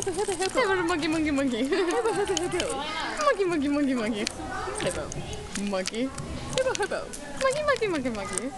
Hippo, hippo, Muggi, Muggy, monkey, monkey. Hippo, hippo, hippo. Muggy, muggy, muggy, muggy. Hippo. Muggy. Hippo, hippo. Muggy, muggy, muggy, muggy.